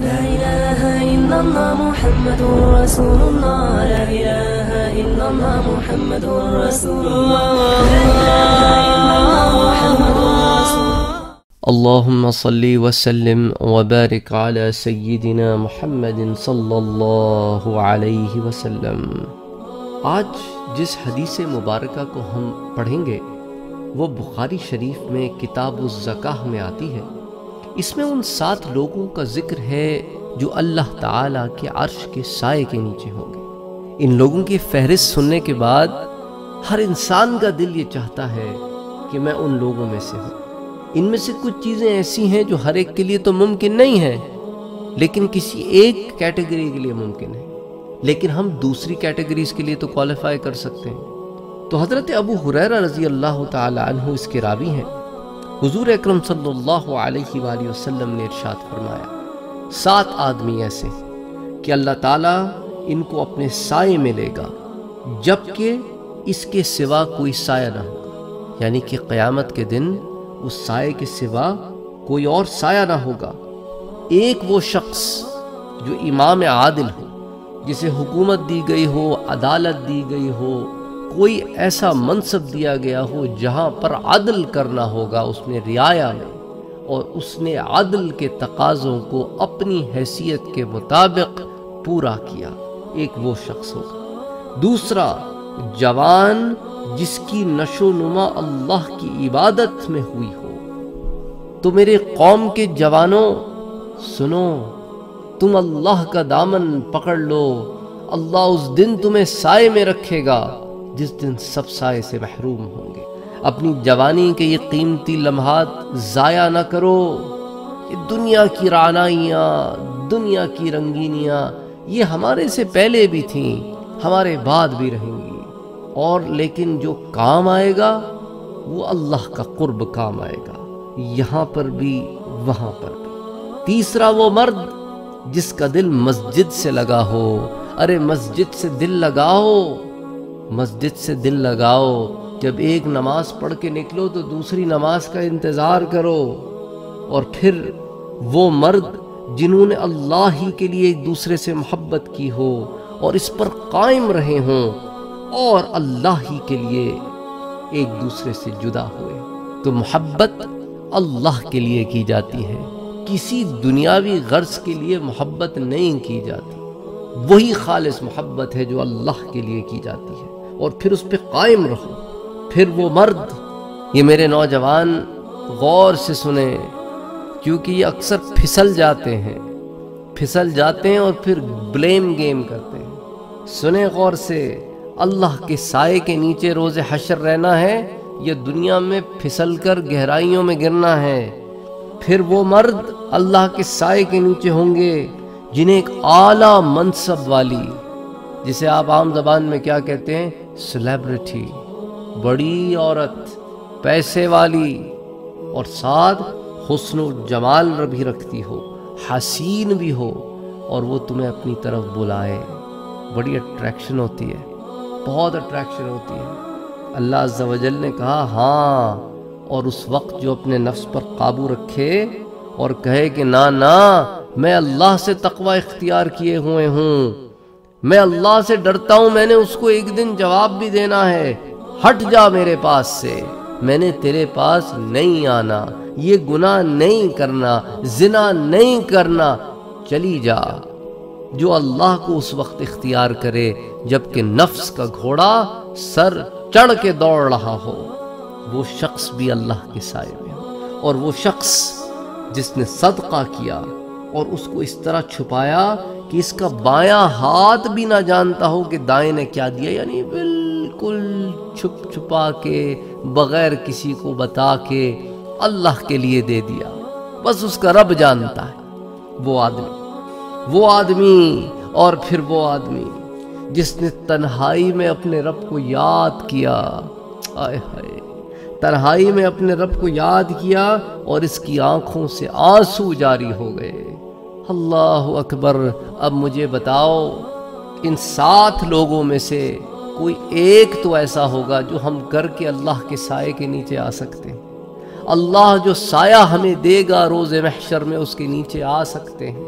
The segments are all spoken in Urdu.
لا إله إلا الله محمد رسول الله. لا إله إلا الله محمد رسول الله. لا إله إلا الله محمد رسول الله. اللهم صل وسلم وبارك على سيدنا محمد صلی اللہ علیہ وسلم. آج جس حدیث مبارکہ کو ہم پڑھیں گے، وہ بخاری شریف میں کتاب الزکاہ میں آتی ہے۔ اس میں ان سات لوگوں کا ذکر ہے جو اللہ تعالیٰ کے عرش کے سائے کے نیچے ہوں گے۔ ان لوگوں کی فہرست سننے کے بعد ہر انسان کا دل یہ چاہتا ہے کہ میں ان لوگوں میں سے ہوں۔ ان میں سے کچھ چیزیں ایسی ہیں جو ہر ایک کے لیے تو ممکن نہیں ہیں، لیکن کسی ایک کیٹیگری کے لیے ممکن ہے لیکن ہم دوسری کیٹیگریز کے لیے تو کوالیفائی کر سکتے ہیں۔ تو حضرت ابو حریرہ رضی اللہ تعالی عنہ اس کے راوی ہیں۔ حضور اکرم صلی اللہ علیہ وآلہ وسلم نے ارشاد فرمایا، سات آدمی ایسے کہ اللہ تعالیٰ ان کو اپنے سائے میں لے گا، جبکہ اس کے سوا کوئی سایہ نہ ہوگا۔ یعنی کہ قیامت کے دن اس سائے کے سوا کوئی اور سایہ نہ ہوگا۔ ایک وہ شخص جو امام عادل ہو، جسے حکومت دی گئی ہو، عدالت دی گئی ہو کوئی ایسا منصب دیا گیا ہو جہاں پر عدل کرنا ہوگا اس نے رعایا میں، اور اس نے عدل کے تقاضوں کو اپنی حیثیت کے مطابق پورا کیا، ایک وہ شخص ہوگا دوسرا، جوان جس کی نشو نما اللہ کی عبادت میں ہوئی ہو۔ تو میرے قوم کے جوانوں، سنو، تم اللہ کا دامن پکڑ لو، اللہ اس دن تمہیں سائے میں رکھے گا۔ جس دن سب سائے سے محروم ہوں گے۔ اپنی جوانی کے یہ قیمتی لمحات ضائع نہ کرو۔ یہ دنیا کی رانائیاں دنیا کی رنگینیاں، یہ ہمارے سے پہلے بھی تھیں، ہمارے بعد بھی رہیں گی۔ اور لیکن جو کام آئے گا، وہ اللہ کا قرب کام آئے گا۔ یہاں پر بھی، وہاں پر بھی۔ تیسرا وہ مرد جس کا دل مسجد سے لگا ہو۔ ارے مسجد سے دل لگاؤ۔ مسجد سے دل لگاؤ، جب ایک نماز پڑھ کے نکلو تو دوسری نماز کا انتظار کرو۔ اور پھر وہ مرد جنہوں نے اللہ ہی کے لیے ایک دوسرے سے محبت کی ہو اور اس پر قائم رہے ہوں اور اللہ ہی کے لیے ایک دوسرے سے جدا ہوئے۔ تو محبت اللہ کے لیے کی جاتی ہے۔ کسی دنیاوی غرض کے لیے محبت نہیں کی جاتی۔ وہی خالص محبت ہے جو اللہ کے لیے کی جاتی ہے۔ اور پھر اس پہ قائم رہو۔ پھر وہ مرد، یہ میرے نوجوان، غور سے سنیں، کیونکہ یہ اکثر پھسل جاتے ہیں۔ پھسل جاتے ہیں اور پھر بلیم گیم کرتے ہیں۔ سنیں غور سے، اللہ کے سائے کے نیچے روز حشر رہنا ہے، یہ دنیا میں پھسل کر گہرائیوں میں گرنا ہے۔ پھر وہ مرد اللہ کے سائے کے نیچے ہوں گے، جنہیں ایک اعلیٰ منصب والی، جسے آپ عام زبان میں کیا کہتے ہیں؟ سلیبریٹی بڑی عورت، پیسے والی اور ساتھ حسن و جمال بھی رکھتی ہو، حسین بھی ہو اور وہ تمہیں اپنی طرف بلائے۔ بڑی اٹریکشن ہوتی ہے، بہت اٹریکشن ہوتی ہے۔ اللہ عز و جل نے کہا ہاں اور اس وقت جو اپنے نفس پر قابو رکھے اور کہے کہ نا نا، میں اللہ سے تقوی اختیار کیے ہوئے ہوں۔ میں اللہ سے ڈرتا ہوں، میں نے اس کو ایک دن جواب بھی دینا ہے۔ ہٹ جا میرے پاس سے۔ میں نے تیرے پاس نہیں آنا۔ یہ گناہ نہیں کرنا، زنا نہیں کرنا۔ چلی جا۔ جو اللہ کو اس وقت اختیار کرے جبکہ نفس کا گھوڑا سر چڑھ کے دوڑ رہا ہو۔ وہ شخص بھی اللہ کے سائے میں ہو۔ اور وہ شخص جس نے صدقہ کیا اور اس کو اس طرح چھپایا کہ اس کا بایاں ہاتھ بھی نہ جانتا ہو کہ دائیں نے کیا دیا یعنی بالکل چھپ چھپا کے، بغیر کسی کو بتا کے اللہ کے لیے دے دیا۔ بس اس کا رب جانتا ہے۔ وہ آدمی وہ آدمی اور پھر وہ آدمی جس نے تنہائی میں اپنے رب کو یاد کیا۔ آئے ہائے، تنہائی میں اپنے رب کو یاد کیا اور اس کی آنکھوں سے آنسو جاری ہو گئے۔ اللہ اکبر، اب مجھے بتاؤ، ان سات لوگوں میں سے کوئی ایک تو ایسا ہوگا جو ہم کر کے اللہ کے سائے کے نیچے آ سکتے۔ ہیں اللہ جو سایہ ہمیں دے گا روز محشر میں، اس کے نیچے آ سکتے ہیں۔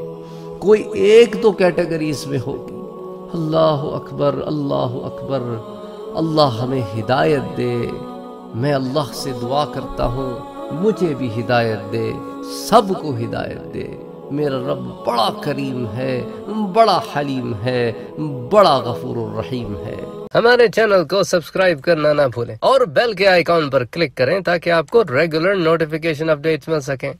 کوئی ایک تو کیٹیگری اس میں ہوگی۔ اللہ اکبر اللہ اکبر، اللہ ہمیں ہدایت دے۔ میں اللہ سے دعا کرتا ہوں، مجھے بھی ہدایت دے، سب کو ہدایت دے۔ میرا رب بڑا کریم ہے، بڑا حلیم ہے، بڑا غفور الرحیم ہے۔ ہمارے چینل کو سبسکرائب کرنا نہ بھولیں اور بیل کے آئیکن پر کلک کریں تاکہ آپ کو ریگولر نوٹیفیکیشن اپڈیٹس مل سکیں۔